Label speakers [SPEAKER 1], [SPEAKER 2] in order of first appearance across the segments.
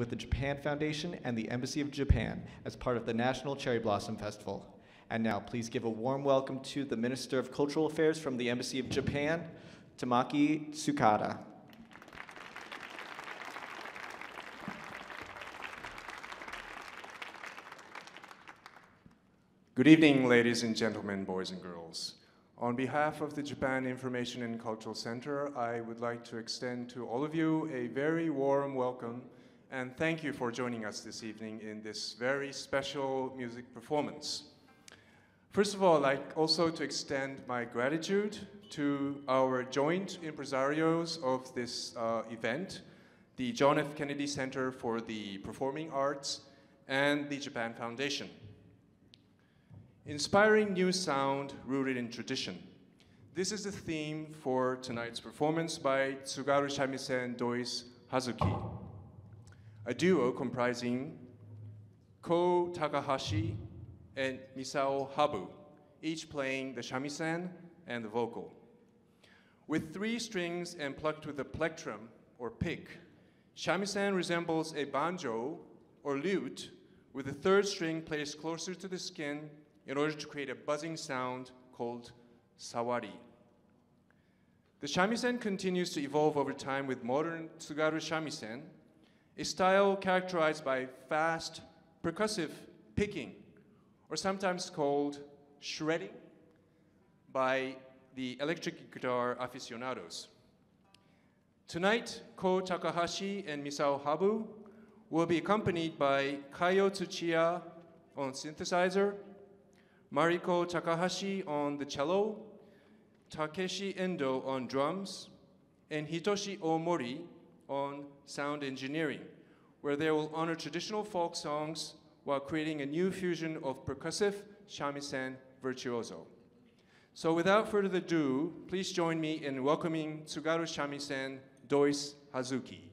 [SPEAKER 1] with the Japan Foundation and the Embassy of Japan as part of the National Cherry Blossom Festival. And now, please give a warm welcome to the Minister of Cultural Affairs from the Embassy of Japan, Tamaki Tsukada.
[SPEAKER 2] Good evening, ladies and gentlemen, boys and girls. On behalf of the Japan Information and Cultural Center, I would like to extend to all of you a very warm welcome and thank you for joining us this evening in this very special music performance. First of all, I'd like also to extend my gratitude to our joint impresarios of this uh, event, the John F. Kennedy Center for the Performing Arts and the Japan Foundation. Inspiring new sound rooted in tradition. This is the theme for tonight's performance by Tsugaru Shamisen Dois Hazuki, a duo comprising Ko Takahashi and Misao Habu, each playing the shamisen and the vocal. With three strings and plucked with a plectrum or pick, shamisen resembles a banjo or lute with the third string placed closer to the skin in order to create a buzzing sound called sawari. The shamisen continues to evolve over time with modern tsugaru shamisen, a style characterized by fast, percussive picking, or sometimes called shredding by the electric guitar aficionados. Tonight, Ko Takahashi and Misao Habu will be accompanied by Kayo Tsuchiya on synthesizer Mariko Takahashi on the cello, Takeshi Endo on drums, and Hitoshi Omori on sound engineering, where they will honor traditional folk songs while creating a new fusion of percussive shamisen virtuoso. So without further ado, please join me in welcoming Tsugaru Shamisen Dois Hazuki.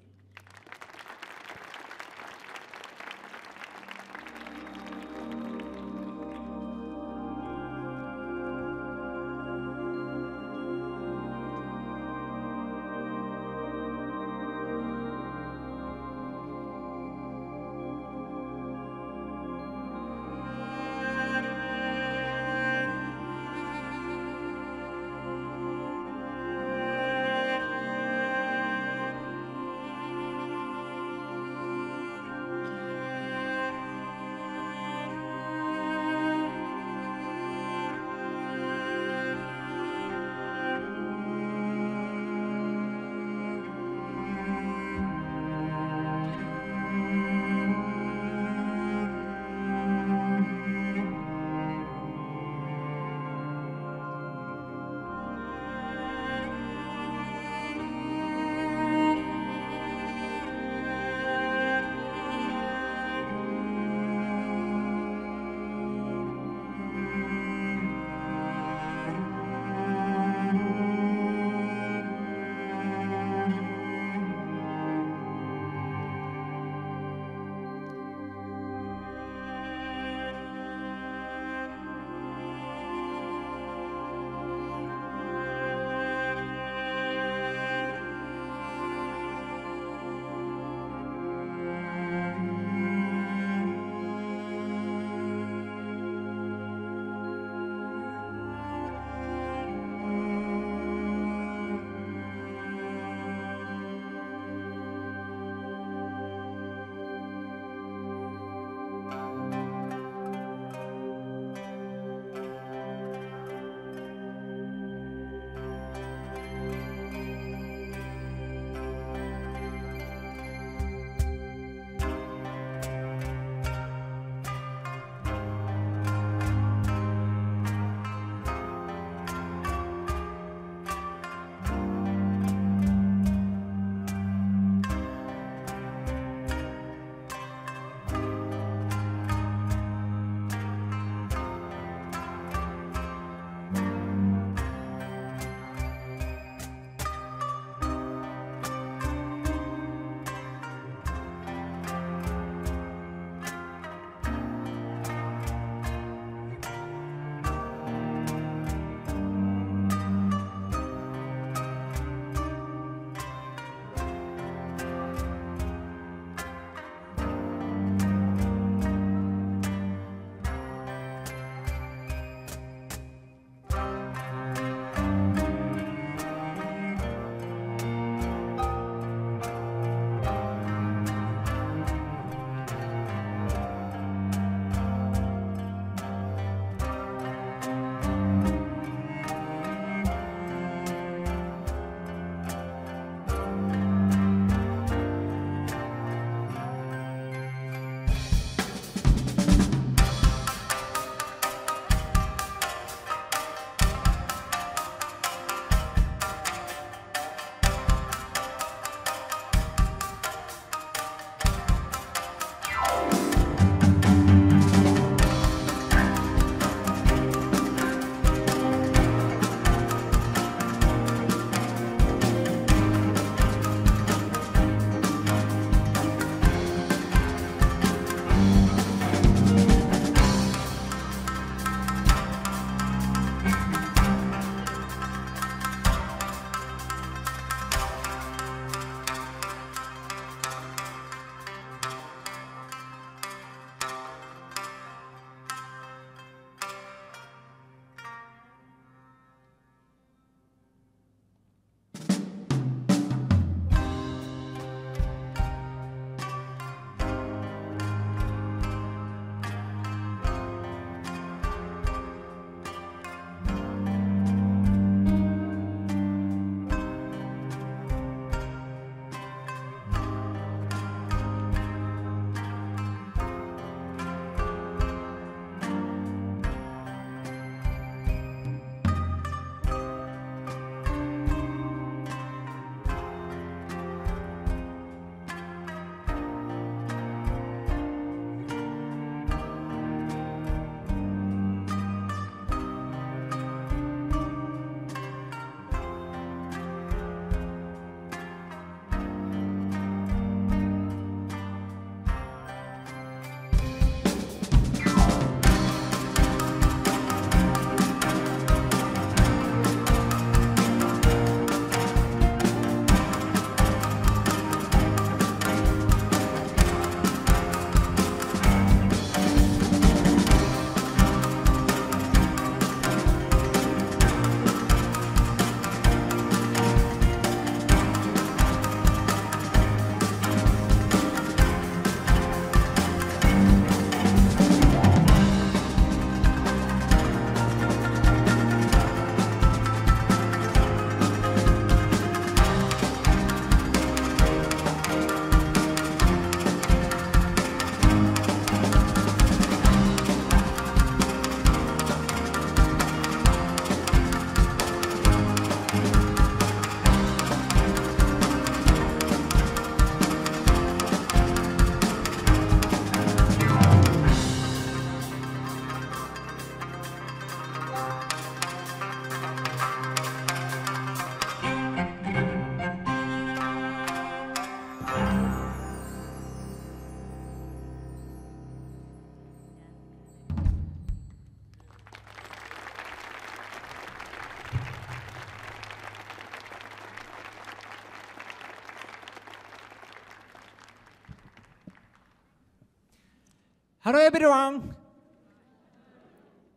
[SPEAKER 3] Hello, everyone.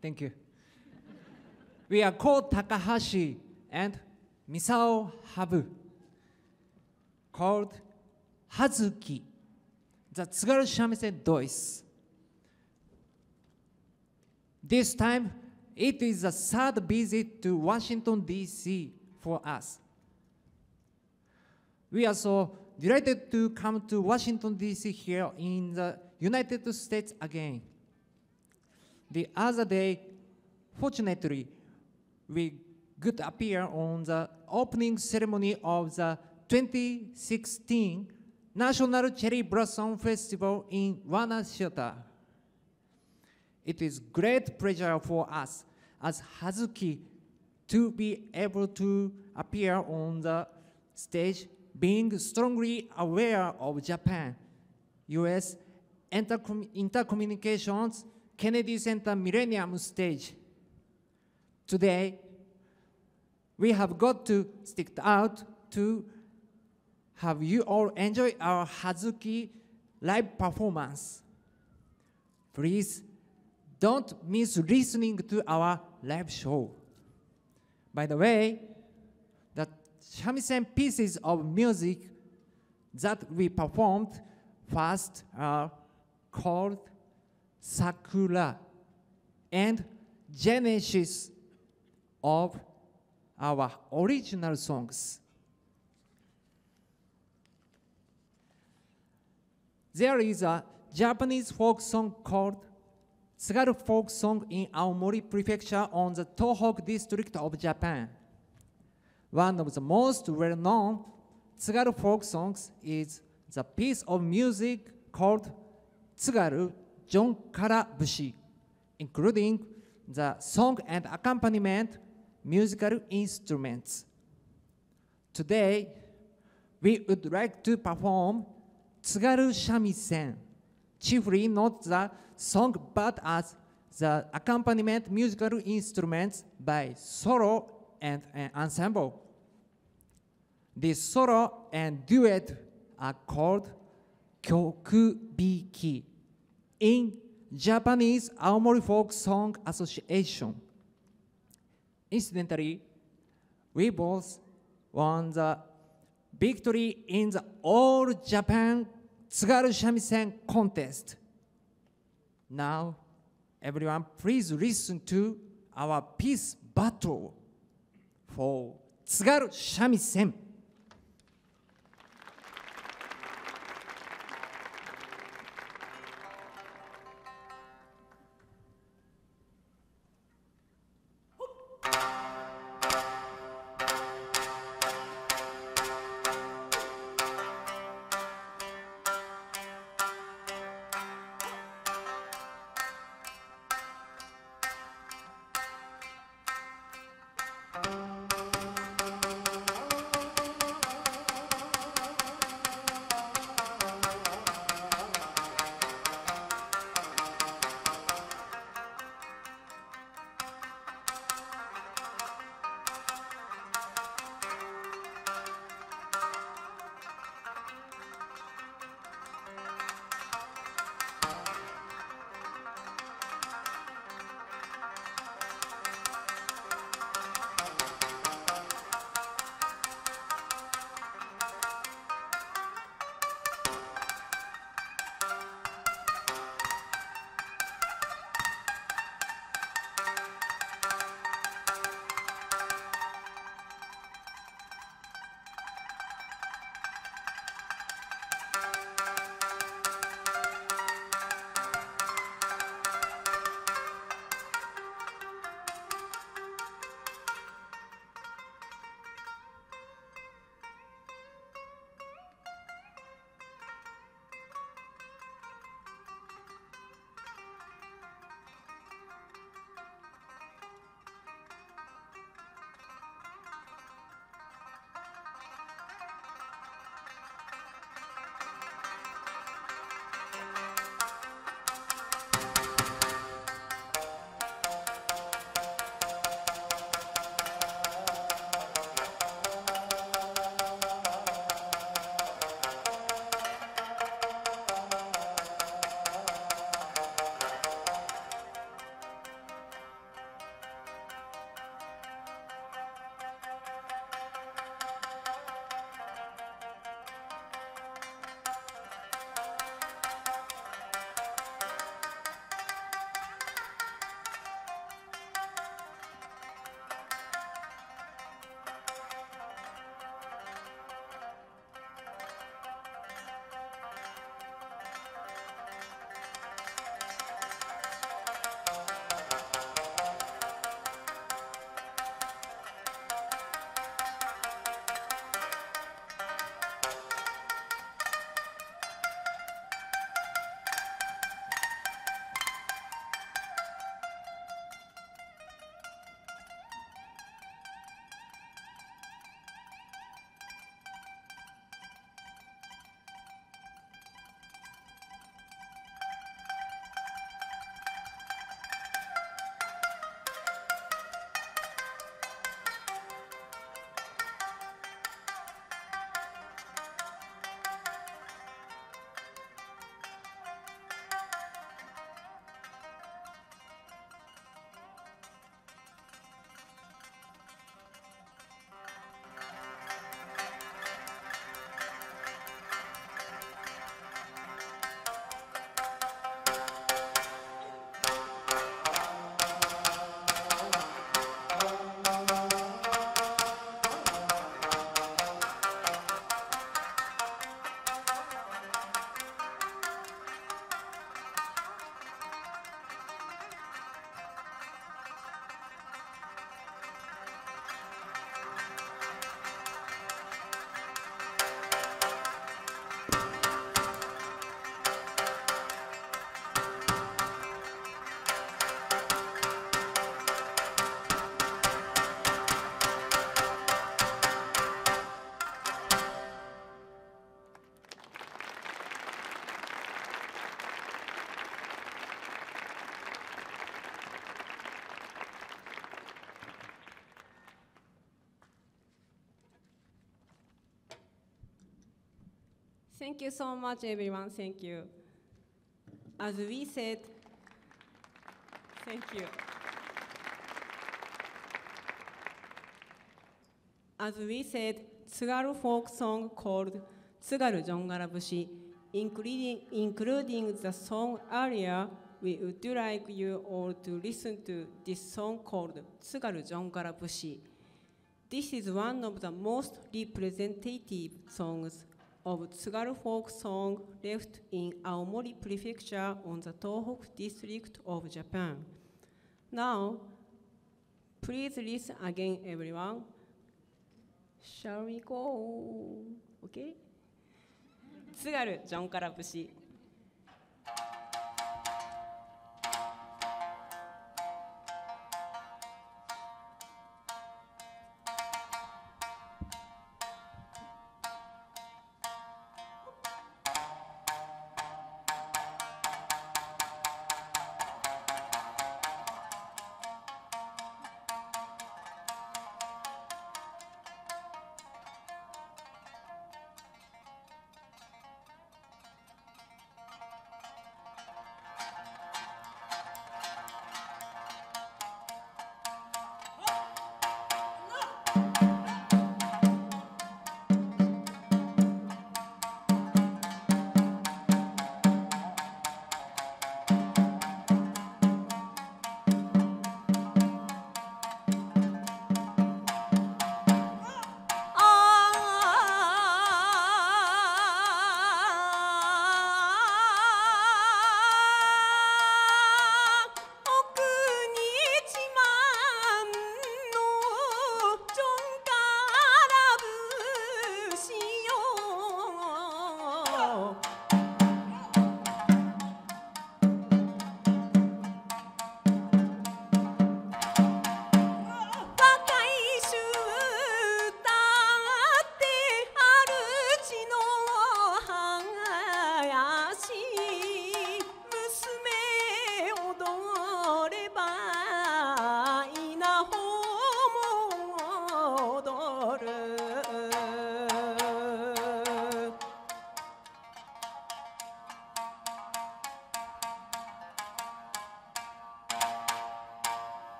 [SPEAKER 3] Thank you. We are called Takahashi and Misao Habu, called Hazuki, the Tsugaru Shamisen Dois. This time, it is the third visit to Washington, D.C. for us. We are so delighted to come to Washington, D.C. here in the United States again. The other day, fortunately, we could appear on the opening ceremony of the 2016 National Cherry Blossom Festival in Theater. It is great pleasure for us as Hazuki to be able to appear on the stage being strongly aware of Japan, US intercom intercommunications Kennedy Center Millennium Stage. Today, we have got to stick out to have you all enjoy our Hazuki live performance. Please don't miss listening to our live show. By the way, the shamisen pieces of music that we performed first are called Sakura and Genesis of our original songs. There is a Japanese folk song called Tsugaru folk song in Aomori Prefecture on the Tohoku district of Japan. One of the most well-known Tsugaru folk songs is the piece of music called Tsugaru Jongara Bushi, including the song and accompaniment musical instruments. Today, we would like to perform Tsugaru Shamisen, chiefly not the song but as the accompaniment musical instruments by solo and an ensemble. This solo and duet are called kyokubiki in Japanese Aomori Folk Song Association. Incidentally, we both won the victory in the All Japan Tsugaru Shamisen contest. Now, everyone, please listen to our peace battle for Tsugaru Shamisen.
[SPEAKER 4] Thank you so much, everyone. Thank you. As we said, thank you. As we said, Tsugaru folk song called Tsugaru Jongara Bushi, including, including the song earlier, we would like you all to listen to this song called Tsugaru Jongara Bushi. This is one of the most representative songs of Tsugaru folk song left in Aomori Prefecture on the Tohoku district of Japan. Now, please listen again, everyone. Shall we go? Okay? Tsugaru, Jongara Bushi.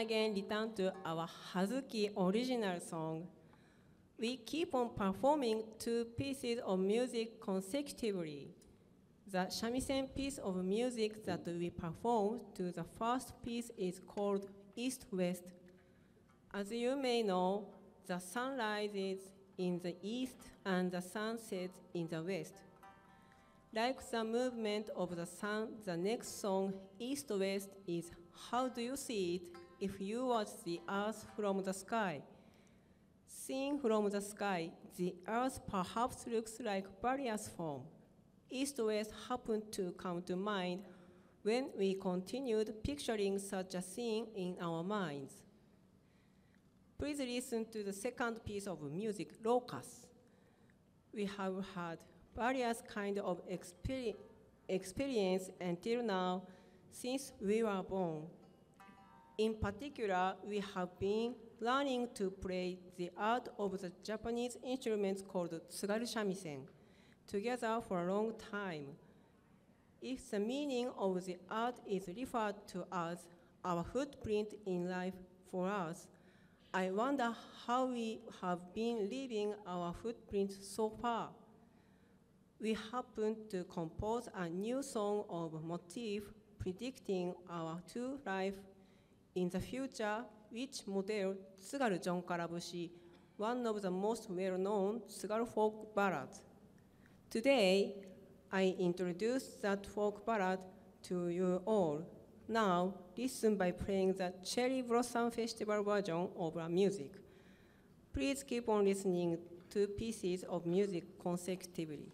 [SPEAKER 4] Again return to our Hazuki original song. We keep on performing two pieces of music consecutively. The shamisen piece of music that we perform to the first piece is called East West. As you may know, the sun rises in the east and the sun sets in the west. Like the movement of the sun, the next song, East West, is How Do You See It if you watch the earth from the sky? Seen from the sky, the earth perhaps looks like various form. East West happened to come to mind when we continued picturing such a scene in our minds. Please listen to the second piece of music, Locus. We have had various kind of experience until now since we were born. In particular, we have been learning to play the art of the Japanese instruments called tsugaru shamisen together for a long time. If the meaning of the art is referred to as our footprint in life for us, I wonder how we have been leaving our footprint so far. We happened to compose a new song of motif predicting our two life in the future, which model Tsugaru Jongarabushi, one of the most well-known Tsugaru folk ballads. Today, I introduce that folk ballad to you all. Now, listen by playing the Cherry Blossom Festival version of our music. Please keep on listening to pieces of music consecutively.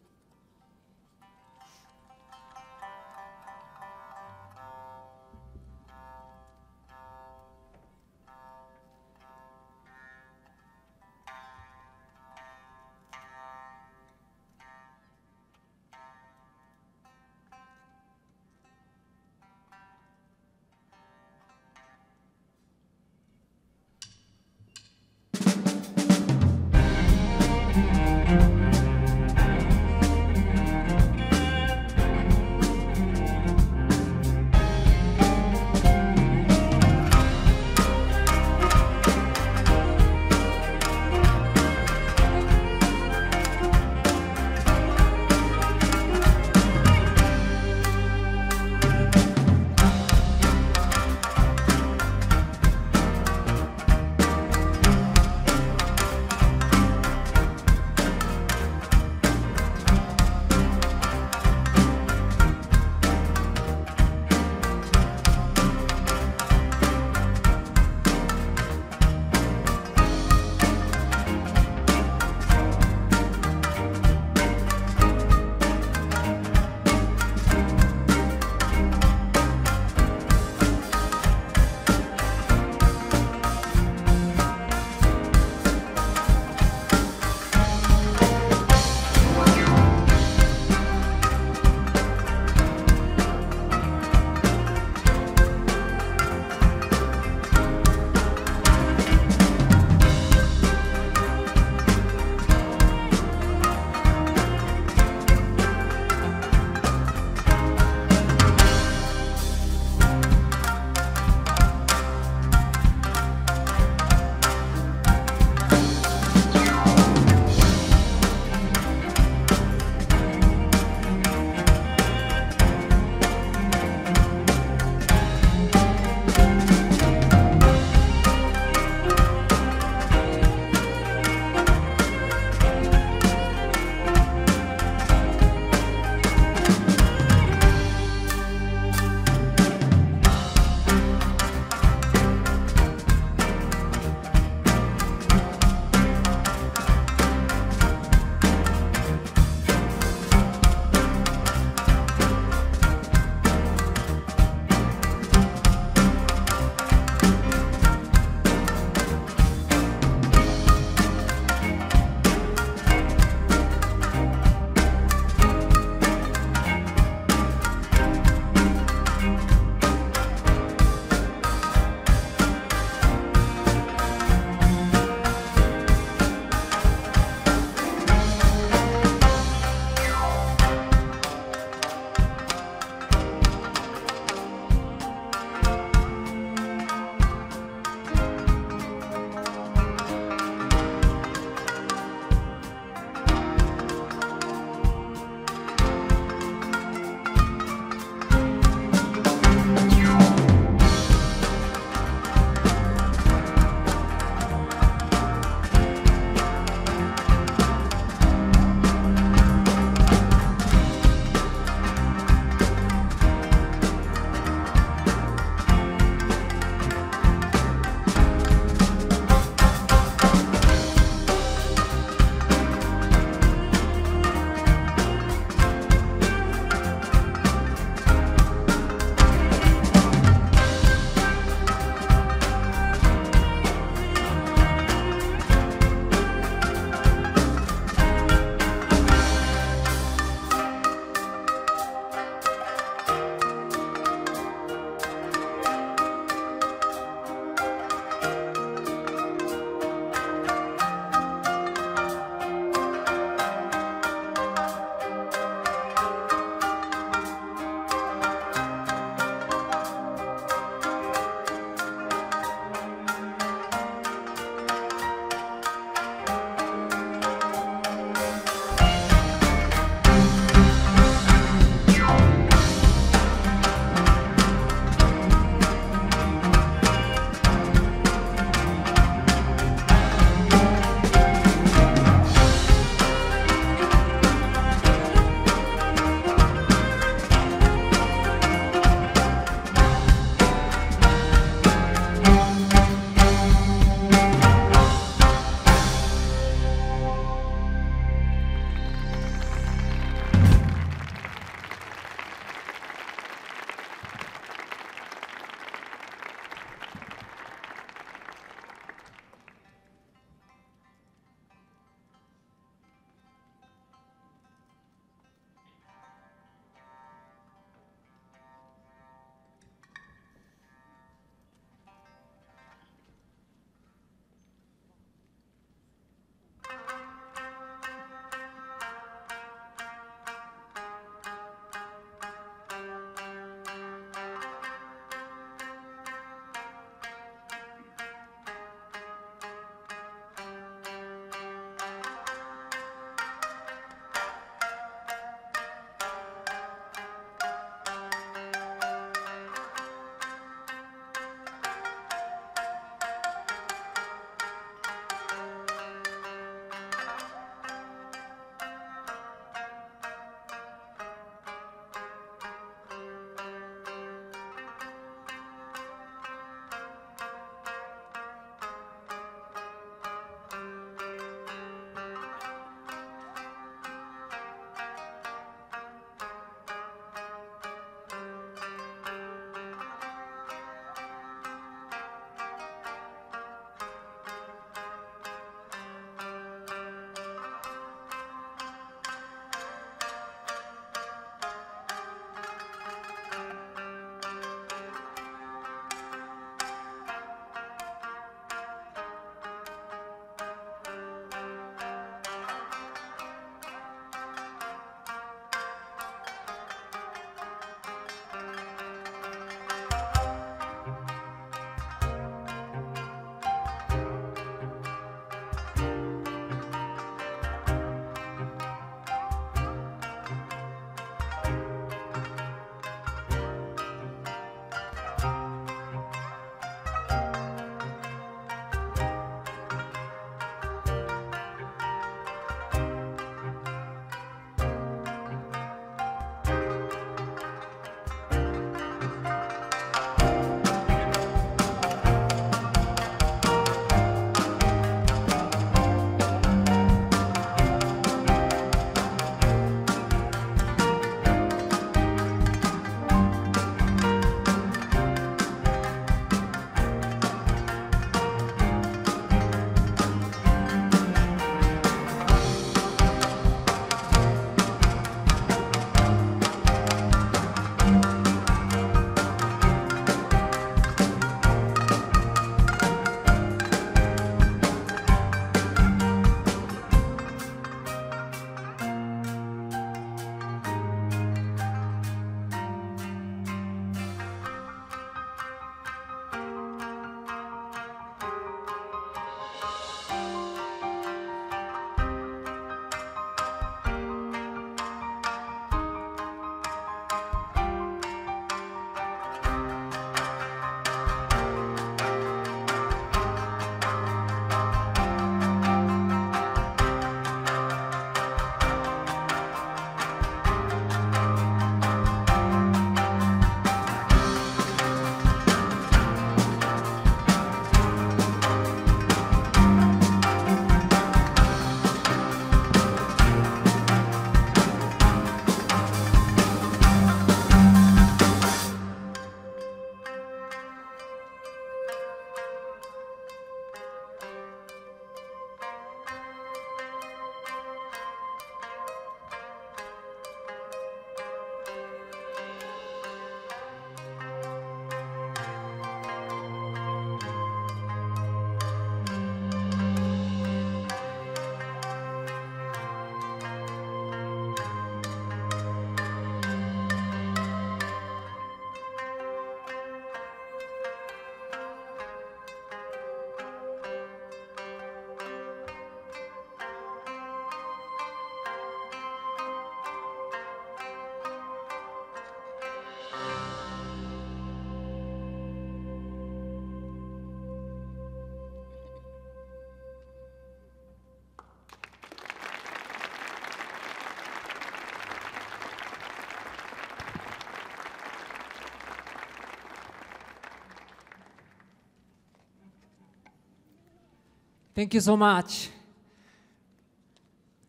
[SPEAKER 3] Thank you so much.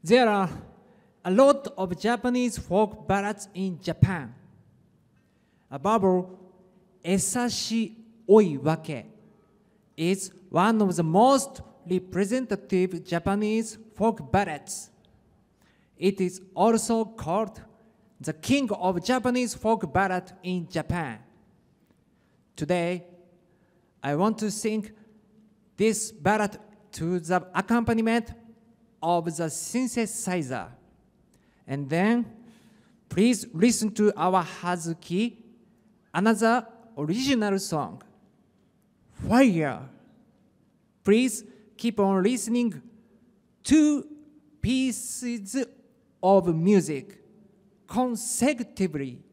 [SPEAKER 3] There are a lot of Japanese folk ballads in Japan. Above all, Esashi Oiwake is one of the most representative Japanese folk ballads. It is also called the king of Japanese folk ballad in Japan. Today, I want to sing this ballad to the accompaniment of the synthesizer. And then, please listen to our Hazuki, another original song, Fire. Please keep on listening to pieces of music consecutively.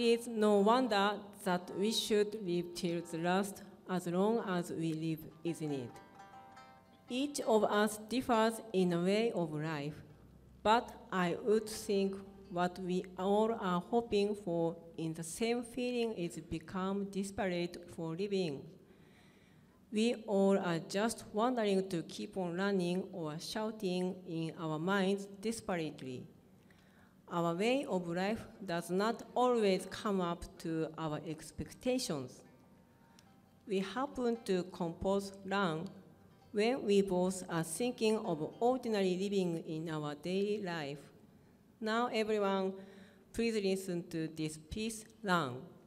[SPEAKER 4] It is no wonder that we should live till the last as long as we live, isn't it? Each of us differs in a way of life, but I would think what we all are hoping for in the same feeling is become desperate for living. We all are just wondering to keep on running or shouting in our minds disparately. Our way of life does not always come up to our expectations. We happen to compose Run when we both are thinking of ordinary living in our daily life. Now, everyone, please listen to this piece, Run.「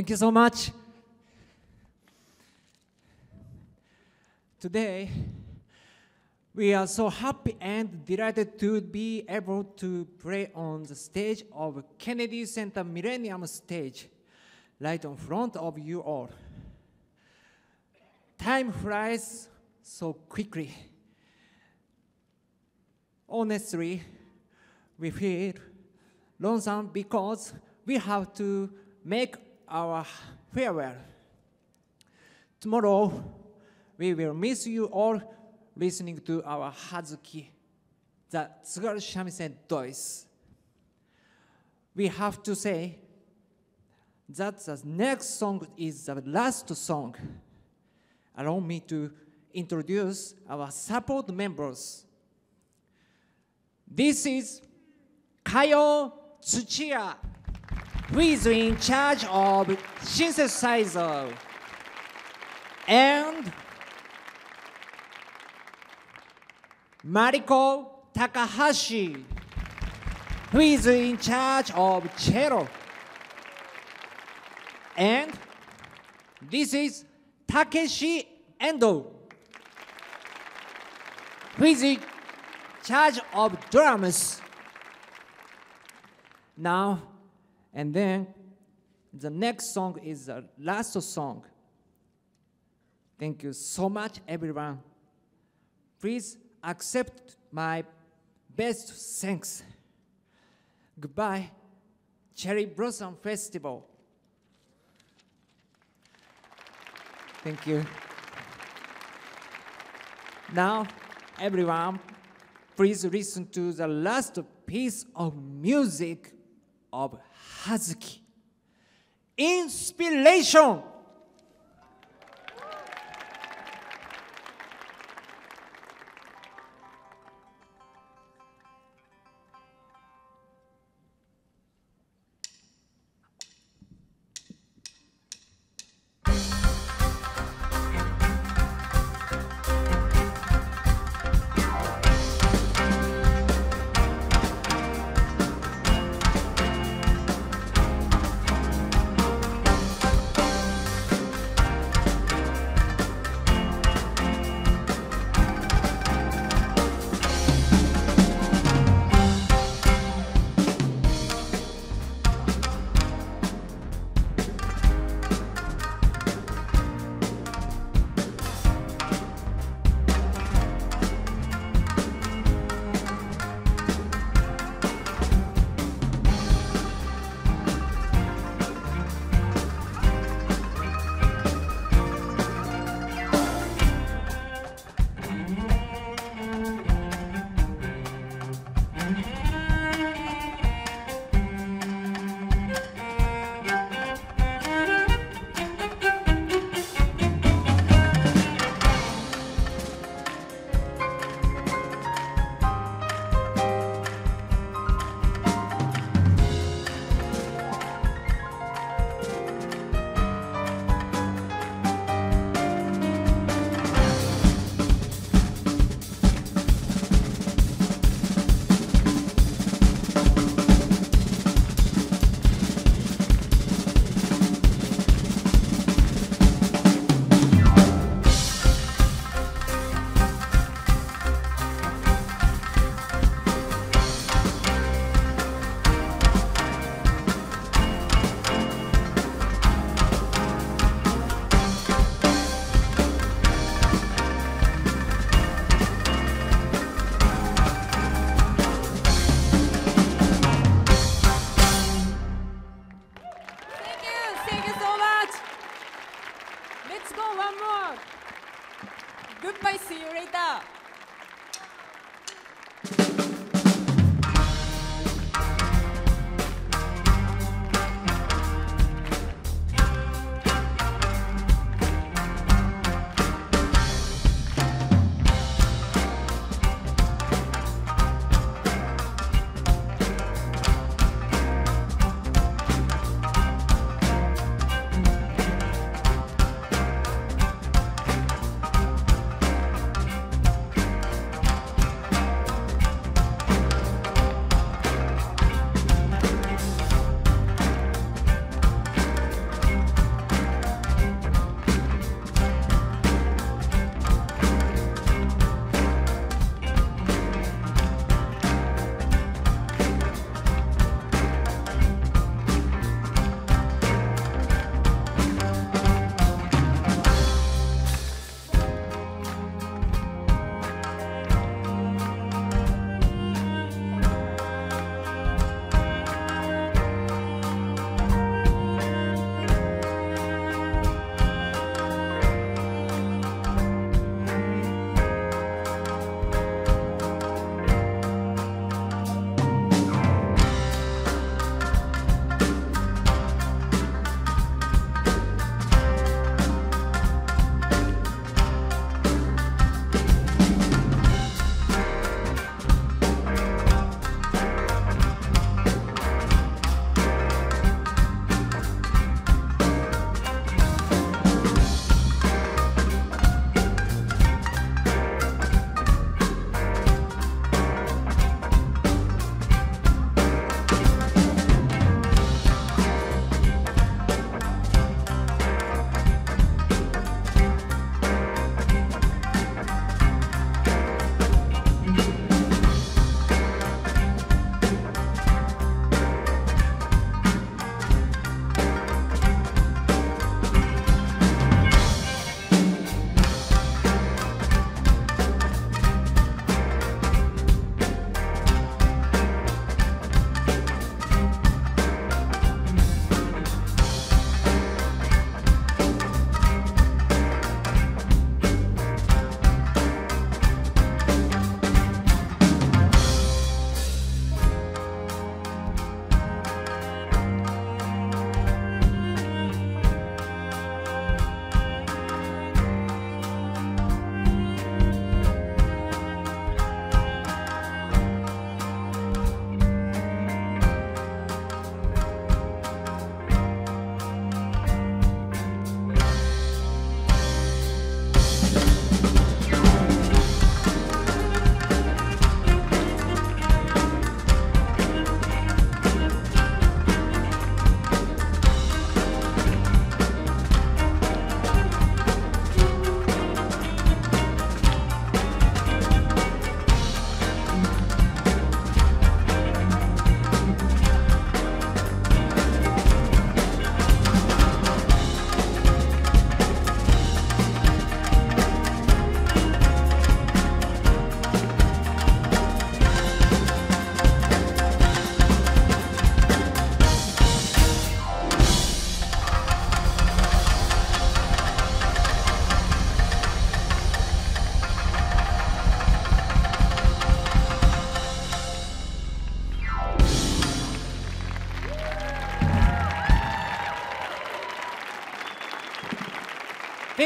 [SPEAKER 3] Thank you so much. Today, we are so happy and delighted to be able to play on the stage of Kennedy Center Millennium Stage, right in front of you all. Time flies so quickly. Honestly, we feel lonesome because we have to make our farewell. Tomorrow, we will miss you all listening to our Hazuki, the Tsugaru Shamisen voice. We have to say that the next song is the last song. Allow me to introduce our support members. This is Kayo Tsuchiya, who is in charge of synthesizer, and Mariko Takahashi, who is in charge of cello. And this is Takeshi Endo, who is in charge of drums. Now, and then the next song is the last song. Thank you so much, everyone. Please accept my best thanks. Goodbye, Cherry Blossom Festival. Thank you. Now, everyone, please listen to the last piece of music of
[SPEAKER 4] 葉月インスピレーション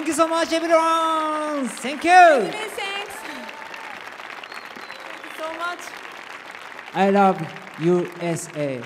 [SPEAKER 3] Thank you so much, everyone. Thank you.
[SPEAKER 4] Many thanks. Thank you so much.
[SPEAKER 3] I love USA.